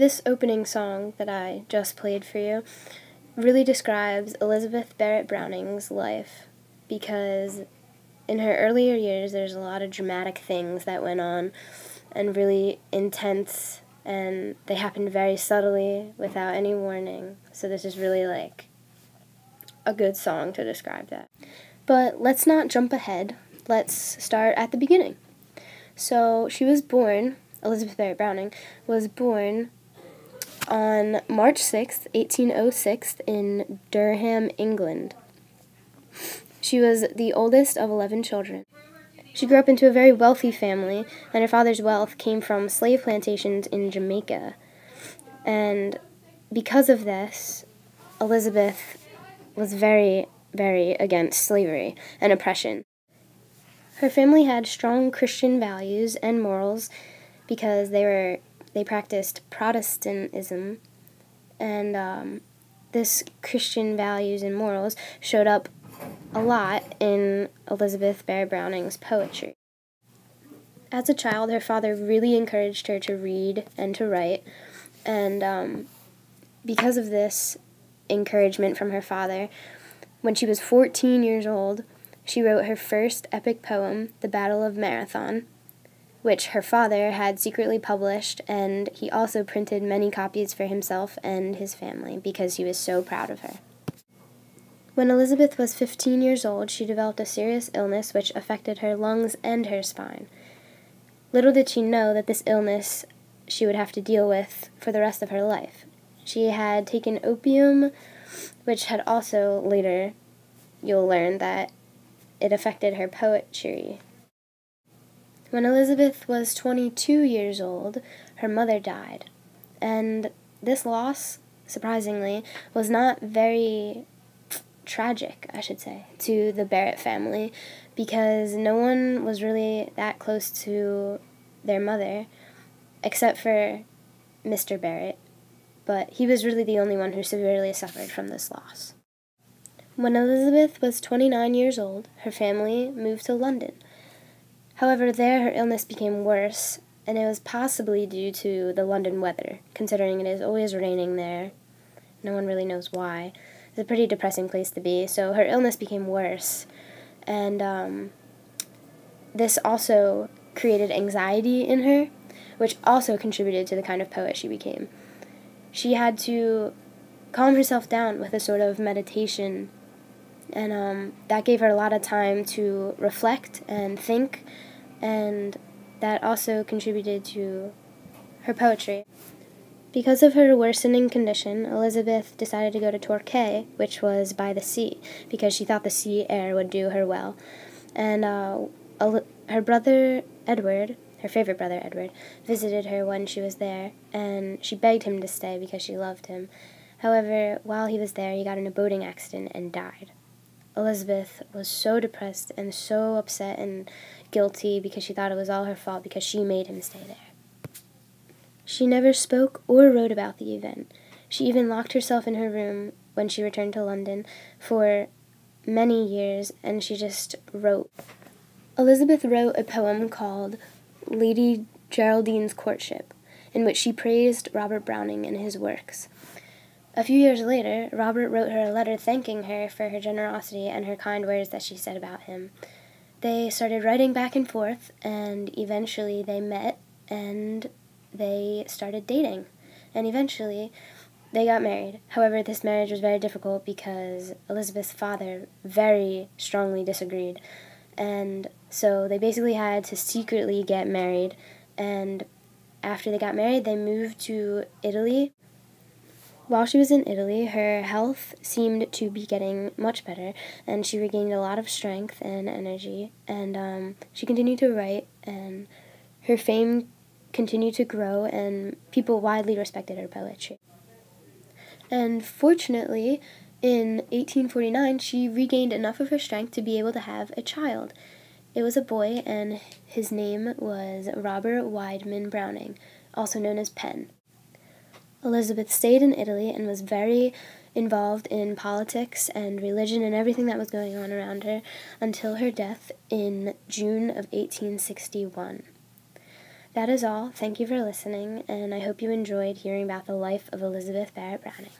this opening song that I just played for you really describes Elizabeth Barrett Browning's life because in her earlier years there's a lot of dramatic things that went on and really intense and they happened very subtly without any warning. So this is really like a good song to describe that. But let's not jump ahead. Let's start at the beginning. So she was born, Elizabeth Barrett Browning was born on March 6th, 1806 in Durham, England. She was the oldest of 11 children. She grew up into a very wealthy family, and her father's wealth came from slave plantations in Jamaica. And because of this, Elizabeth was very, very against slavery and oppression. Her family had strong Christian values and morals because they were they practiced Protestantism, and um, this Christian values and morals showed up a lot in Elizabeth Barrett Browning's poetry. As a child, her father really encouraged her to read and to write, and um, because of this encouragement from her father, when she was 14 years old, she wrote her first epic poem, The Battle of Marathon, which her father had secretly published, and he also printed many copies for himself and his family because he was so proud of her. When Elizabeth was 15 years old, she developed a serious illness which affected her lungs and her spine. Little did she know that this illness she would have to deal with for the rest of her life. She had taken opium, which had also later, you'll learn that it affected her poetry when Elizabeth was 22 years old, her mother died. And this loss, surprisingly, was not very tragic, I should say, to the Barrett family because no one was really that close to their mother except for Mr. Barrett, but he was really the only one who severely suffered from this loss. When Elizabeth was 29 years old, her family moved to London However, there her illness became worse, and it was possibly due to the London weather, considering it is always raining there. No one really knows why. It's a pretty depressing place to be, so her illness became worse. And um, this also created anxiety in her, which also contributed to the kind of poet she became. She had to calm herself down with a sort of meditation, and um, that gave her a lot of time to reflect and think and that also contributed to her poetry. Because of her worsening condition, Elizabeth decided to go to Torquay, which was by the sea, because she thought the sea air would do her well. And uh, her brother Edward, her favorite brother Edward, visited her when she was there, and she begged him to stay because she loved him. However, while he was there, he got in a boating accident and died. Elizabeth was so depressed and so upset and guilty because she thought it was all her fault because she made him stay there. She never spoke or wrote about the event. She even locked herself in her room when she returned to London for many years and she just wrote. Elizabeth wrote a poem called Lady Geraldine's Courtship, in which she praised Robert Browning and his works. A few years later, Robert wrote her a letter thanking her for her generosity and her kind words that she said about him they started writing back and forth, and eventually they met and they started dating. And eventually they got married. However, this marriage was very difficult because Elizabeth's father very strongly disagreed. And so they basically had to secretly get married. And after they got married, they moved to Italy while she was in Italy, her health seemed to be getting much better, and she regained a lot of strength and energy. And um, she continued to write, and her fame continued to grow, and people widely respected her poetry. And fortunately, in 1849, she regained enough of her strength to be able to have a child. It was a boy, and his name was Robert Wiedeman Browning, also known as Pen. Elizabeth stayed in Italy and was very involved in politics and religion and everything that was going on around her until her death in June of 1861. That is all. Thank you for listening, and I hope you enjoyed hearing about the life of Elizabeth Barrett Browning.